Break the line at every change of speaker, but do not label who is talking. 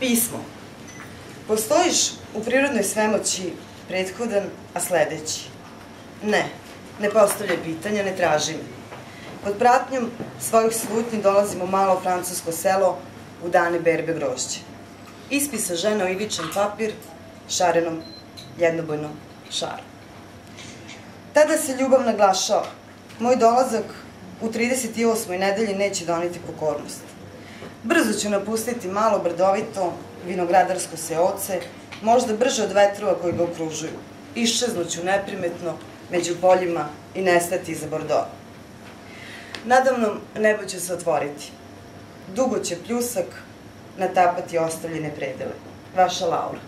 Pismo. Postojiš u prirodnoj svemoći prethodan, a sledeći. Ne, ne postavljaj pitanja, ne traži me. Pod pratnjom svojih slutnji dolazimo u malo francusko selo u dane berbe grožđe. Ispisa žena o ivičan papir, šarenom, jednobojnom šarom. Tada se ljubav naglašava. Moj dolazak u 38. nedelji neće doniti pokornost. Brzo ću napustiti malo brdovito, vinogradarsko seoce, možda brže od vetrova koji ga okružuju. Iščeznuću neprimetno među poljima i nestati iza Bordova. Nadavnom nebo će se otvoriti. Dugo će pljusak natapati ostavljene predele. Vaša Laura.